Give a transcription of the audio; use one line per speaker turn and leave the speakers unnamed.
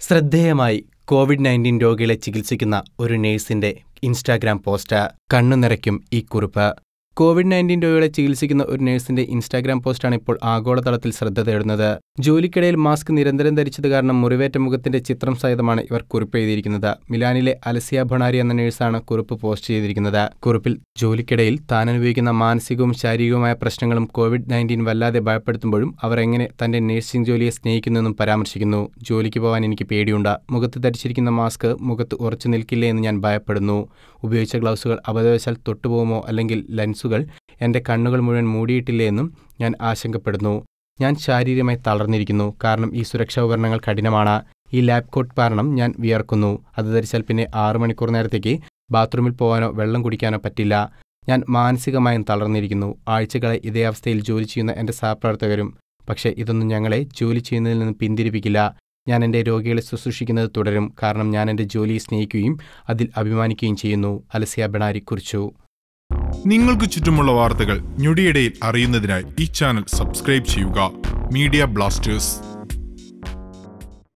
ശ്രദ്ധേയമായി Covid nineteen രോഗികളെ ചികിത്സിക്കുന്ന ഒരു നേഴ്സിന്റെ ഇൻസ്റ്റാഗ്രാം പോസ്റ്റ് കണ്ണു നിറയ്ക്കും ഈ കുറിപ്പ്. കോവിഡ് നയന്റീൻ രോഗികളെ ചികിത്സിക്കുന്ന ഒരു നഴ്സിന്റെ ഇൻസ്റ്റാഗ്രാം പോസ്റ്റാണ് ഇപ്പോൾ ആഗോളതലത്തിൽ ശ്രദ്ധ തേടുന്നത്. ജോലിക്കിടയിൽ മാസ്ക് നിരന്തരം ധരിച്ചത് കാരണം മുറിവേറ്റ മുഖത്തിന്റെ ചിത്രം സഹിതമാണ് ഇവർ കുറിപ്പ് എഴുതിയിരിക്കുന്നത്. മിലാനിലെ അലസിയ ഭണാരി എന്ന നഴ്സാണ് കുറിപ്പ് പോസ്റ്റ് ചെയ്തിരിക്കുന്നത്. കുറിപ്പിൽ ജോലിക്കിടയിൽ താൻ അനുഭവിക്കുന്ന മാനസികവും ശാരീരികവുമായ പ്രശ്നങ്ങളും കോവിഡ് നയന്റീൻ വല്ലാതെ ഭയപ്പെടുത്തുമ്പോഴും അവർ എങ്ങനെ തന്റെ നഴ്സിംഗ് ജോലിയെ സ്നേഹിക്കുന്നെന്നും പരാമർശിക്കുന്നു. ജോലിക്ക് പോകാൻ എനിക്ക് പേടിയുണ്ട്. മുഖത്ത് ധരിച്ചിരിക്കുന്ന മാസ്ക് മുഖത്ത് ഉറച്ചു നിൽക്കില്ലേ എന്ന് ഞാൻ ഭയപ്പെടുന്നു. ഉപയോഗിച്ച ഗ്ലൗസുകൾ അബദ്ധവശാൽ തൊട്ടുപോകുമോ അല്ലെങ്കിൽ ലെൻസുകൾ എന്റെ കണ്ണുകൾ മുഴുവൻ മൂടിയിട്ടില്ലേ എന്നും ഞാൻ ആശങ്കപ്പെടുന്നു. ഞാൻ ശാരീരികമായി തളർന്നിരിക്കുന്നു. കാരണം ഈ സുരക്ഷാ ഉപകരണങ്ങൾ കഠിനമാണ്. ഈ ലാബ് കോട്ട് കാരണം ഞാൻ വിയർക്കുന്നു. അത് ധരിച്ചാൽ പിന്നെ ആറു മണിക്കൂർ നേരത്തേക്ക് ബാത്റൂമിൽ പോകാനോ വെള്ളം കുടിക്കാനോ പറ്റില്ല. ഞാൻ മാനസികമായും തളർന്നിരിക്കുന്നു. ആഴ്ചകളെ ഇതേ അവസ്ഥയിൽ ജോലി ചെയ്യുന്ന എന്റെ സഹപ്രവർത്തകരും. പക്ഷേ ഇതൊന്നും ഞങ്ങളെ ജോലി ചെയ്യുന്നതിൽ നിന്ന് പിന്തിരിപ്പിക്കില്ല. ഞാൻ എന്റെ രോഗികളെ ശുശ്രൂഷിക്കുന്നത് തുടരും. കാരണം ഞാൻ എന്റെ ജോലിയെ സ്നേഹിക്കുകയും അതിൽ അഭിമാനിക്കുകയും ചെയ്യുന്നു. അലസിയ ബണാരി കുറിച്ചു.
നിങ്ങൾക്ക് ചുറ്റുമുള്ള വാർത്തകൾ ഞൊടിയിടയിൽ അറിയുന്നതിനായി ഈ ചാനൽ സബ്സ്ക്രൈബ് ചെയ്യുക. Media Blasters.